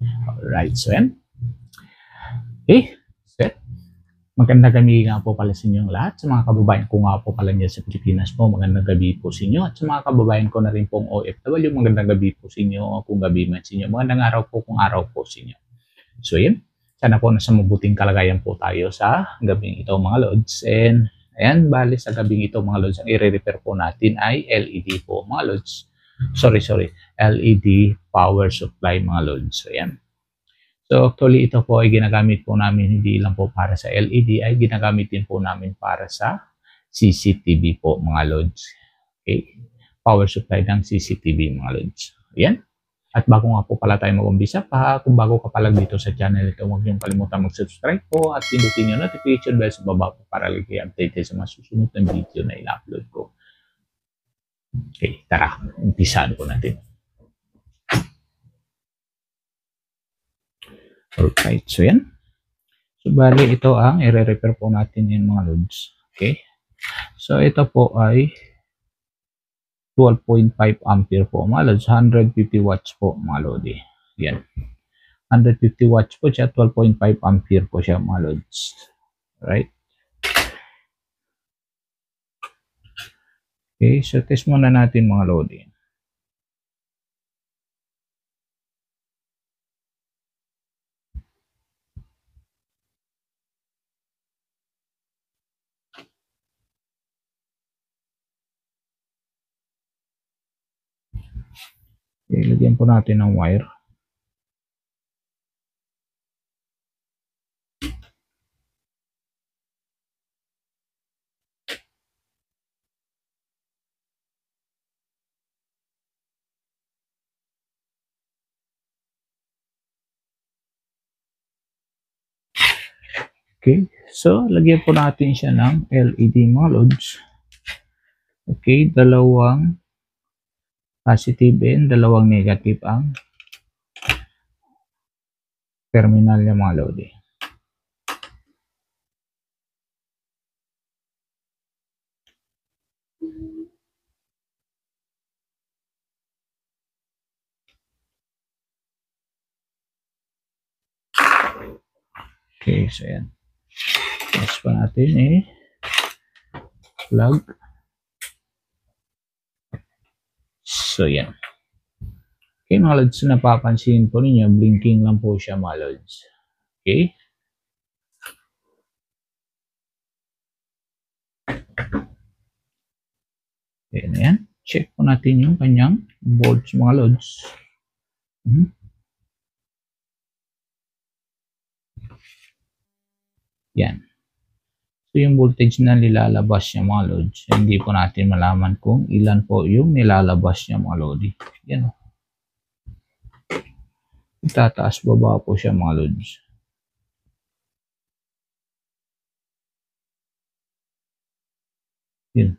Alright, so yan. Okay, set. Magandang gabi nga po pala sa inyong lahat. Sa mga kababayan ko nga po pala niya sa Pilipinas po, magandang gabi po sa inyo. At sa mga kababayan ko na rin pong OFW, magandang gabi po sa inyo. Kung gabi man sa inyo, magandang araw po kung araw po sa inyo. So yan, sana po nasa mabuting kalagayan po tayo sa gabing ito mga lods. And ayan, bali sa gabing ito mga lods, ang i-repair po natin ay LED po mga lods. Sorry, sorry. LED power supply mga lods. So yan. So actually ito po ay ginagamit po namin hindi lang po para sa LED ay ginagamit din po namin para sa CCTV po mga lods. Okay. Power supply ng CCTV mga lods. Ayan. At bago nga po pala tayo mag-umpisa pa, kung bago ka pa lang dito sa channel ito, huwag niyong kalimutan mag-subscribe po at pindutin yung notification bell sa baba po para lagi update sa mga susunod na video na ko. Okay, tara, umpisahan po natin. Alright, so yan. So, bali ito ang i-repair po natin yung mga loads. Okay. So, ito po ay 12.5 ampere po mga loads. 150 watts po mga lodi. Yan. 150 watts po siya. 12.5 ampere po siya mga loads. Right. Okay. So, test muna natin mga lodi. Okay, lagyan po natin ng wire. Okay, so lagyan po natin siya ng LED mga loads. Okay, dalawang positive and dalawang negative ang terminal niya mga lodi. Okay, so yan. Tapos pa natin eh plug. So, yan. Okay, mga lods, napapansin po ninyo, blinking lang po siya, mga lods. Okay? Ayan, yan. Check po natin yung kanyang volts, mga lods. Hmm. Yan. So, yung voltage na nilalabas niya mga loads, hindi po natin malaman kung ilan po yung nilalabas niya mga lodi. Yan o. Tataas baba po siya mga loads. Yan.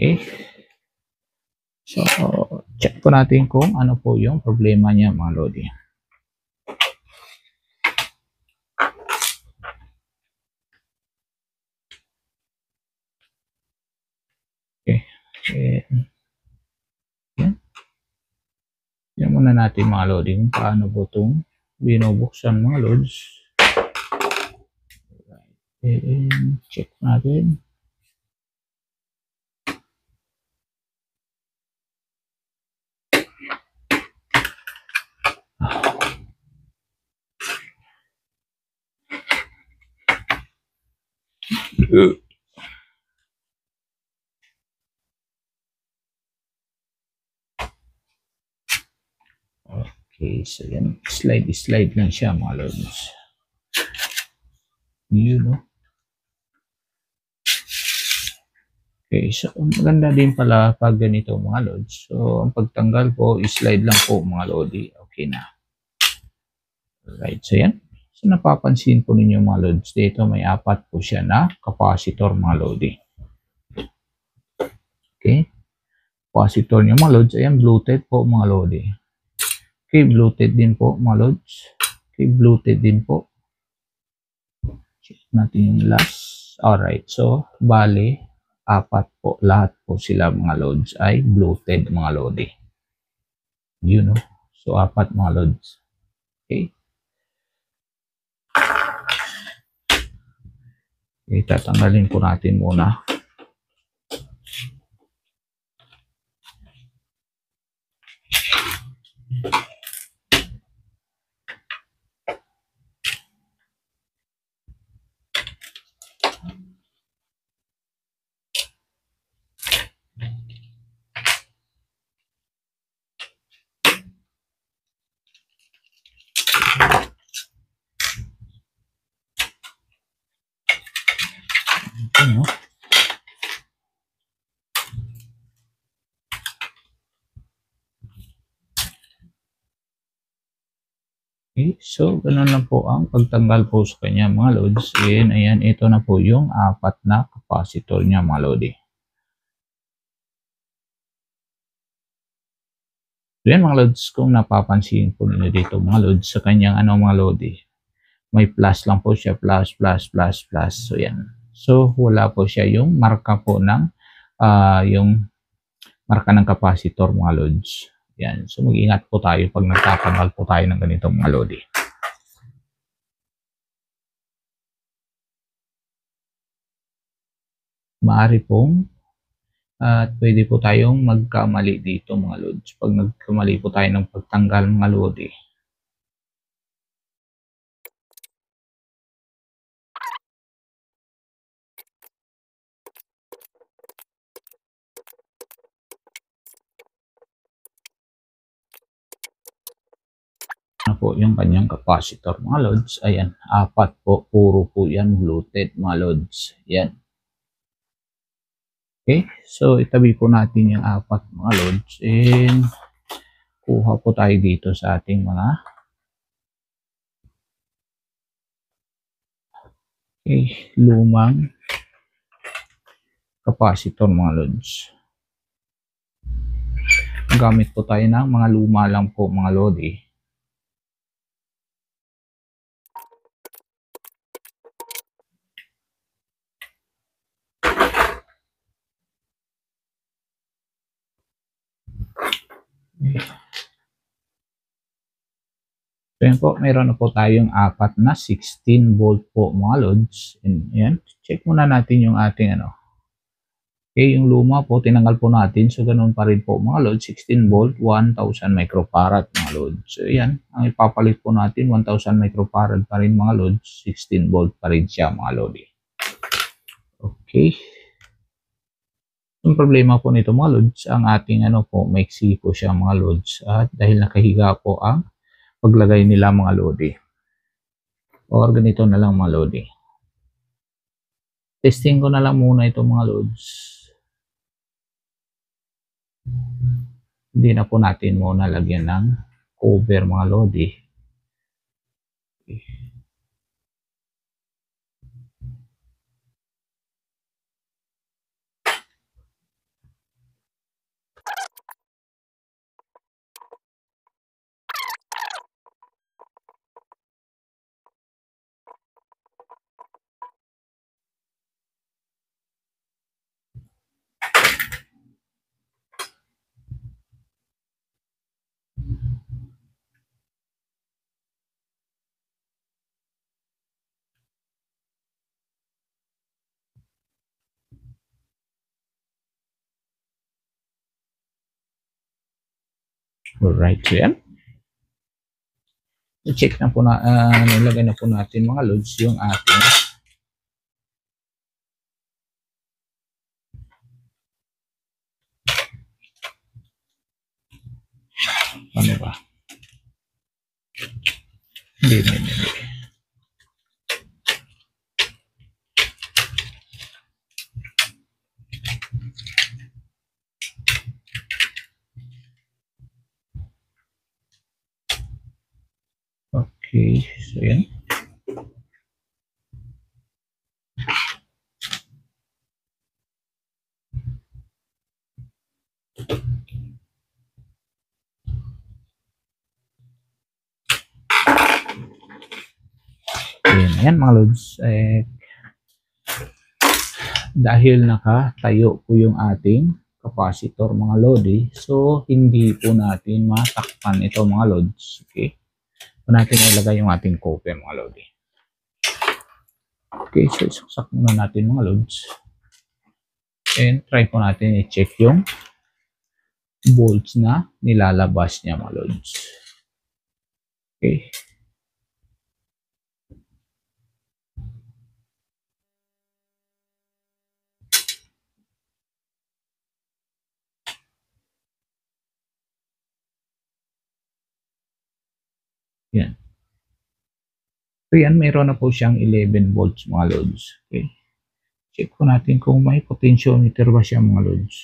Okay. So, check po natin kung ano po yung problema niya mga lodi. Okay. Yan. Yan muna natin mga loading. Paano po itong binubuksan mga loads. And check natin. Uh. Okay, so yan. Slide, slide lang siya mga lods. Yun, no? Okay, so maganda din pala pag ganito mga lods. So, ang pagtanggal po, slide lang po mga lodi. Okay na. Alright, so yan. So, napapansin po ninyo mga lods. Dito may apat po siya na capacitor mga lodi. Okay. Capacitor niya mga lods. Ayan, Bluetooth po mga lodi. Okay, Bluetooth din po mga lods. Okay, Bluetooth din po. Check natin yung last. Alright, so bali, apat po, lahat po sila mga loads ay Bluetooth mga lodi. Yun, no? So, apat mga lods. Okay. Okay, tatanggalin po natin muna. Okay, so ganun lang po ang pagtanggal po sa kanya mga loads. And ayan, ito na po yung apat na capacitor niya mga lodi. So yan mga loads, kung napapansin po ninyo dito mga loads sa kanyang ano mga lodi. May plus lang po siya, plus, plus, plus, plus. So yan. So wala po siya yung marka po ng uh, yung marka ng capacitor mga loads. Yan. So, mag-ingat po tayo pag nagtatanggal po tayo ng ganitong mga lodi. Maari pong at uh, pwede po tayong magkamali dito mga lods. Pag nagkamali po tayo ng pagtanggal mga lodi. na po yung kanyang capacitor mga lods. Ayan, apat po, puro po yan bluted mga lods. Yan. Okay, so itabi po natin yung apat mga lods and kuha po tayo dito sa ating mga okay, lumang capacitor mga lods. Gamit po tayo ng mga luma lang po mga lodi. So yan po, mayroon na po tayong apat na 16 volt po mga loads. And yan, check muna natin yung ating ano. Okay, yung luma po, tinanggal po natin. So ganun pa rin po mga loads, 16 volt, 1000 microfarad mga loads. So yan, ang ipapalit po natin, 1000 microfarad pa rin mga loads, 16 volt pa rin siya mga lodi. Okay. Yung problema po nito mga loads, ang ating ano po, maiksi po siya mga loads. At dahil nakahiga po ang paglagay nila mga lodi. Or ganito na lang mga lodi. Testing ko na lang muna ito mga loads. Hindi na po natin muna lagyan ng cover mga lodi. Alright, so yan. I-check na po na, uh, nilagay na po natin mga loads yung ating ano ba? Hindi, hindi, hindi. Okay, so yan. Yan, mga lods. Eh, dahil nakatayo po yung ating capacitor mga lodi. So, hindi po natin matakpan ito mga lods. Okay. So, natin ilagay yung ating copper mga lodi. Okay, so isaksak muna natin mga lods. And try po natin i-check yung bolts na nilalabas niya mga lods. Okay. Yan. So yan, mayroon na po siyang 11 volts mga loads. Okay. Check po natin kung may potentiometer ba siya mga loads.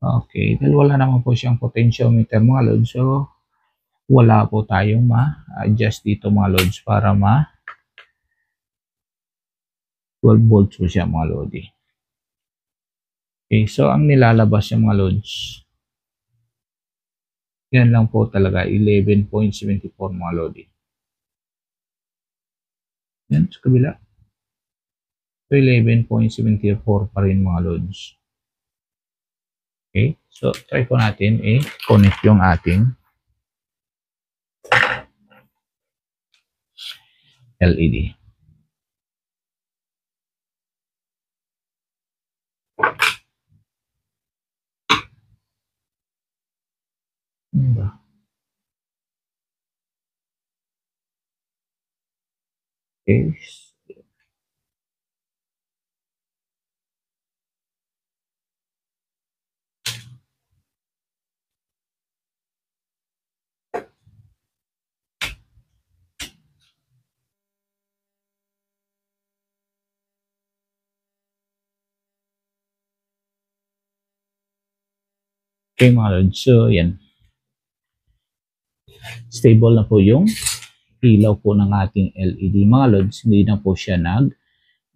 Okay, dahil wala naman po siyang potentiometer mga loads. So, wala po tayong ma-adjust dito mga loads para ma 12 volts po siya mga loads. Okay, so ang nilalabas yung mga loads yan lang po talaga, 11.74 mga lodi. Yan, sa kabila. So, 11.74 pa rin mga loads. Okay, so try po natin i-connect eh, yung ating LED. Ano ba? Okay. Okay mga lods, so yan stable na po yung ilaw po ng ating LED. Mga loads, hindi na po siya nag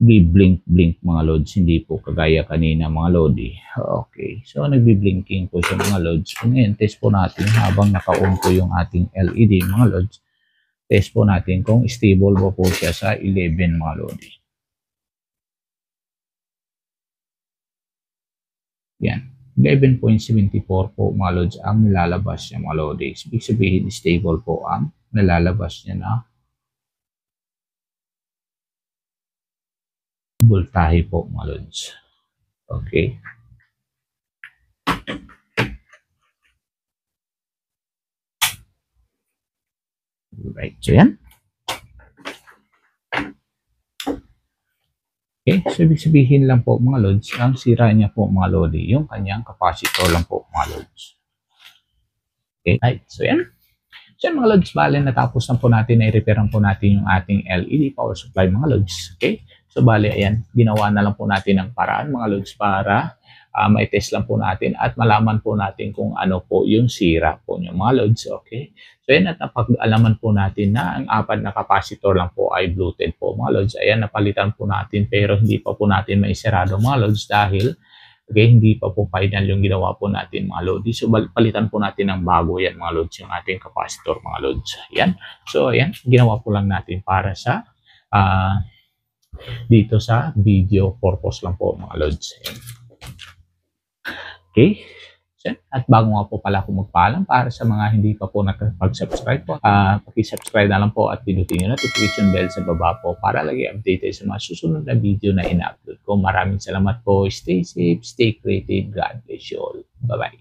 blink-blink mga loads, hindi po kagaya kanina mga lodi. Okay, so nagbi-blinking po siya mga loads. Kung test po natin habang naka-on po yung ating LED mga loads, test po natin kung stable po po siya sa 11 mga lodi. Yan. 11.74 po mga loads ang nilalabas niya mga loads. Ibig sabihin stable po ang nalalabas niya na voltahe po mga loads. Okay. Right, so yan. Okay, so ibig sabihin lang po mga loads, ang sira niya po mga lodi, yung kanyang capacitor lang po mga loads. Okay, right, so yan. So yan mga loads, bale natapos na po natin, na-repair po natin yung ating LED power supply mga loads. Okay, so bale ayan, ginawa na lang po natin ang paraan mga loads para uh, may test lang po natin at malaman po natin kung ano po yung sira po yung mga loads. Okay, So yan at napag-alaman po natin na ang apat na capacitor lang po ay Bluetooth po mga lods. Ayan napalitan po natin pero hindi pa po natin maisarado mga lods dahil okay, hindi pa po final yung ginawa po natin mga lods. So palitan po natin ng bago yan mga lods yung ating capacitor mga lods. Yan. So ayan, ginawa po lang natin para sa uh, dito sa video purpose lang po mga lods. Ayan. Okay. At bago nga po pala ako magpaalam para sa mga hindi pa po nakapag-subscribe po, uh, paki-subscribe na lang po at pinutin yung notification bell sa baba po para lagi updated sa mga susunod na video na ina-upload ko. Maraming salamat po. Stay safe, stay creative. God bless you all. Bye-bye.